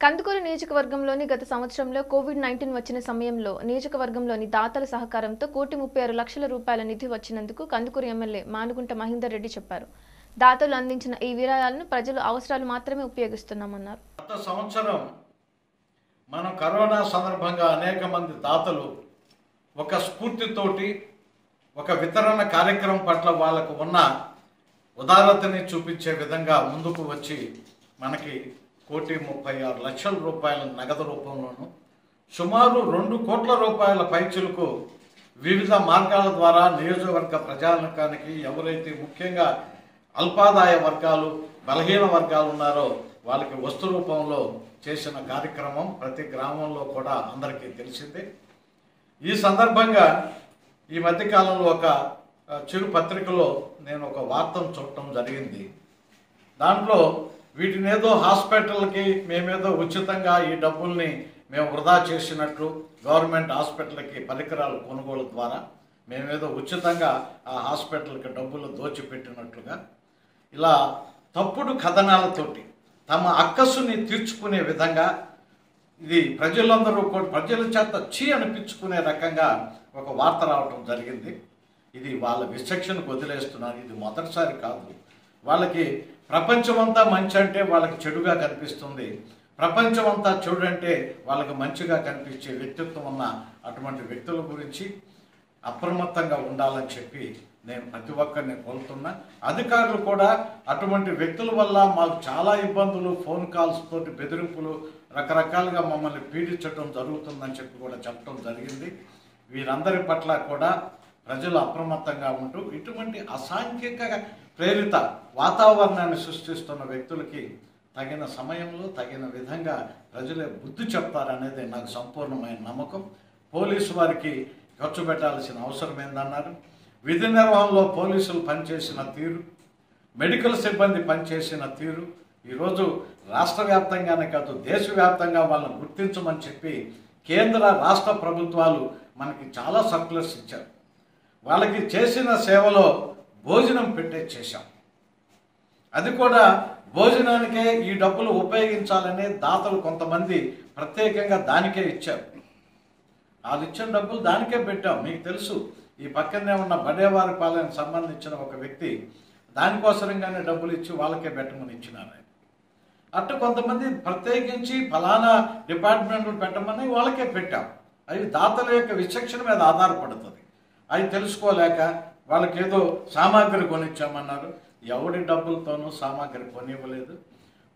కందుకూరు నియోజకవర్గంలోని గత సంవత్సరంలో కోవిడ్ నైన్టీన్ వచ్చిన సమయంలో నియోజకవర్గంలోని దాతల సహకారంతో కోటి ముప్పై ఆరు లక్షల రూపాయల నిధి వచ్చినందుకు కందుకూరు ఎమ్మెల్యే మానుగుంట మహేందర్ రెడ్డి చెప్పారు. దాతలు అందించిన ఈ విరాళాలను ప్రజలు అవసరాలు మాత్రమే ఉపయోగిస్తున్నామన్నారు. గత సంవత్సరం మనం కరోనా సందర్భంగా అనేక మంది దాతలు ఒక స్ఫూర్తితోటి ఒక వితరణ కార్యక్రమం పట్ల వాళ్ళకు ఉన్న ఉదారతని చూపించే విధంగా ముందుకు వచ్చి మనకి కోటి ముప్పై ఆరు లక్షల రూపాయల నగదు రూపంలోనూ సుమారు రెండు కోట్ల రూపాయల పైచులకు వివిధ మార్గాల ద్వారా నియోజకవర్గ ప్రజానికానికి ఎవరైతే ముఖ్యంగా అల్పాదాయ వర్గాలు బలహీన వర్గాలు ఉన్నారో వాళ్ళకి వస్తు రూపంలో చేసిన కార్యక్రమం ప్రతి గ్రామంలో కూడా అందరికీ తెలిసిందే. ఈ సందర్భంగా ఈ మధ్యకాలంలో ఒక చిరు పత్రికలో నేను ఒక వార్తను చూడటం జరిగింది. దాంట్లో వీటిని ఏదో హాస్పిటల్కి మేమేదో ఉచితంగా ఈ డబ్బుల్ని మేము వృధా చేసినట్లు గవర్నమెంట్ హాస్పిటల్కి పరికరాలు కొనుగోలు ద్వారా మేమేదో ఉచితంగా ఆ హాస్పిటల్కి డబ్బులు దోచిపెట్టినట్లుగా ఇలా తప్పుడు కథనాలతోటి తమ అక్కసుని తీర్చుకునే విధంగా ఇది ప్రజలందరూ కూడా ప్రజల చేత చీ అనిపించుకునే రకంగా ఒక వార్త రావటం జరిగింది. ఇది వాళ్ళ విచక్షణకు వదిలేస్తున్నారు. ఇది మొదటిసారి కాదు. వాళ్ళకి ప్రపంచమంతా మంచి అంటే వాళ్ళకి చెడుగా కనిపిస్తుంది. ప్రపంచమంతా చెడు అంటే వాళ్ళకి మంచిగా కనిపించే వ్యక్తిత్వం ఉన్న అటువంటి వ్యక్తుల గురించి అప్రమత్తంగా ఉండాలని చెప్పి నేను ప్రతి ఒక్కరిని కోరుతున్నా. అధికారులు కూడా అటువంటి వ్యక్తుల వల్ల మాకు చాలా ఇబ్బందులు ఫోన్ కాల్స్ తోటి బెదిరింపులు రకరకాలుగా మమ్మల్ని పీడించడం జరుగుతుందని చెప్పి కూడా చెప్పడం జరిగింది. వీరందరి పట్ల కూడా ప్రజలు అప్రమత్తంగా ఉంటూ ఇటువంటి అసాంఘిక ప్రేరిత వాతావరణాన్ని సృష్టిస్తున్న వ్యక్తులకి తగిన సమయంలో తగిన విధంగా ప్రజలే బుద్ధి చెప్తారనేది నాకు సంపూర్ణమైన నమ్మకం. పోలీసు వారికి ఖర్చు పెట్టాల్సిన అవసరం ఏందన్నారు? విధి నిర్వహణలో పోలీసులు పనిచేసిన తీరు మెడికల్ సిబ్బంది పనిచేసిన తీరు ఈరోజు రాష్ట్ర వ్యాప్తంగానే కాదు దేశవ్యాప్తంగా వాళ్ళని గుర్తించమని చెప్పి కేంద్ర రాష్ట్ర ప్రభుత్వాలు మనకి చాలా సర్కులర్స్ ఇచ్చారు. వాళ్ళకి చేసిన సేవలో భోజనం పెట్టే చేశాం. అది కూడా భోజనానికే ఈ డబ్బులు ఉపయోగించాలని దాతలు కొంతమంది ప్రత్యేకంగా దానికే ఇచ్చారు. వాళ్ళు ఇచ్చిన డబ్బులు దానికే పెట్టాం. మీకు తెలుసు ఈ పక్కనే ఉన్న బడేవారి పాలనకు సంబంధించిన ఒక వ్యక్తి దానికోసరంగానే డబ్బులు ఇచ్చి వాళ్ళకే పెట్టమని ఇచ్చినారు. అట్టు కొంతమంది ప్రత్యేకించి ఫలానా డిపార్ట్మెంట్లు పెట్టమని వాళ్ళకే పెట్టాం. అవి దాతల యొక్క విచక్షణ మీద ఆధారపడుతుంది. అవి తెలుసుకోలేక వాళ్ళకి ఏదో సామాగ్రి కొనిచ్చామన్నారు. ఎవడి డబ్బులతోనూ సామాగ్రి కొనివ్వలేదు.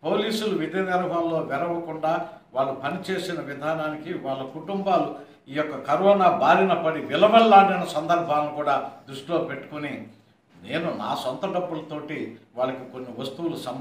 పోలీసులు విధి నిర్వహణలో వెరవకుండా వాళ్ళు పనిచేసిన విధానానికి వాళ్ళ కుటుంబాలు ఈ యొక్క కరోనా బారిన పడి విలవల్లాడిన సందర్భాలను కూడా దృష్టిలో పెట్టుకుని నేను నా సొంత డబ్బులతోటి వాళ్ళకి కొన్ని వస్తువులు సం